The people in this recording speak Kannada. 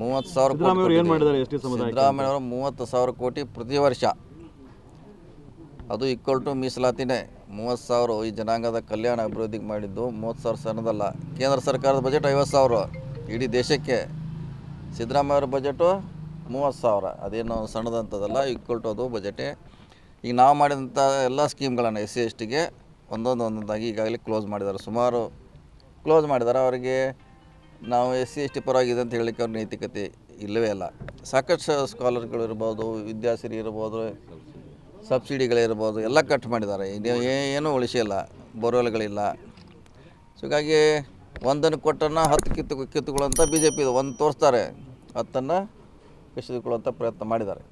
ಮೂವತ್ತು ಸಾವಿರ ಕೋಟಿ ಸಿದ್ದರಾಮಯ್ಯ ಅವರು ಏನು. ಮಾಡಿದ್ದಾರೆ ಎಸ್ ಟಿ ಮೂವತ್ತು ಸಾವಿರ ಕೋಟಿ ಪ್ರತಿ ವರ್ಷ. ಅದು ಈಕ್ವಲ್ ಟು ಮೀಸಲಾತಿನೇ. ಮೂವತ್ತು ಸಾವಿರ ಈ ಜನಾಂಗದ ಕಲ್ಯಾಣ ಅಭಿವೃದ್ಧಿಗೆ ಮಾಡಿದ್ದು ಮೂವತ್ತು ಸಾವಿರ ಸಣ್ಣದಲ್ಲ. ಕೇಂದ್ರ ಸರ್ಕಾರದ ಬಜೆಟ್ ಐವತ್ತು ಸಾವಿರ. ಇಡೀ ದೇಶಕ್ಕೆ ಸಿದ್ದರಾಮಯ್ಯ ಅವ್ರ ಬಜೆಟು ಮೂವತ್ತು ಸಾವಿರ. ಅದೇನು ಸಣ್ಣದಂಥದ್ದಲ್ಲ ಈಕ್ವಲ್ ಟು ಅದು ಬಜೆಟೇ ಈಗ ನಾವು ಮಾಡಿದಂಥ ಎಲ್ಲ ಸ್ಕೀಮ್ಗಳನ್ನು ಎಸ್ ಸಿ ಎಸ್ ಟಿಗೆ ಒಂದೊಂದು ಒಂದೊಂದಾಗಿ ಈಗಾಗಲೇ ಕ್ಲೋಸ್ ಮಾಡಿದ್ದಾರೆ. ಸುಮಾರು ಕ್ಲೋಸ್ ಮಾಡಿದ್ದಾರೆ. ಅವರಿಗೆ ನಾವು ಎಸ್ ಸಿ ಎಸ್ ಟಿ ಪರವಾಗಿದೆ ಅಂತ ಹೇಳಲಿಕ್ಕೆ ಅವ್ರ ನೈತಿಕತೆ ಇಲ್ಲವೇ ಇಲ್ಲ ಸಾಕಷ್ಟು ಸ್ಕಾಲರ್ಗಳು ಇರ್ಬೋದು, ವಿದ್ಯಾಸಿರಿ ಇರ್ಬೋದು ಸಬ್ಸಿಡಿಗಳಿರ್ಬೋದು ಎಲ್ಲ ಕಟ್ ಮಾಡಿದ್ದಾರೆ. ಏನೂ ಉಳಿಸಿಲ್ಲ ಬೋರ್ವೆಲ್ಗಳಿಲ್ಲ. ಸೊ ಹೀಗಾಗಿ ಒಂದನ್ನು ಕೊಟ್ಟನ್ನು ಹತ್ತು ಕಿತ್ತು ಕಿತ್ತುಕೊಳ್ಳುವಂಥ ಬಿ ಜೆ ಪಿ ಒಂದು ತೋರಿಸ್ತಾರೆ. ಹತ್ತನ್ನು ಕಸಿದುಕೊಳ್ಳುವಂಥ ಪ್ರಯತ್ನ ಮಾಡಿದ್ದಾರೆ.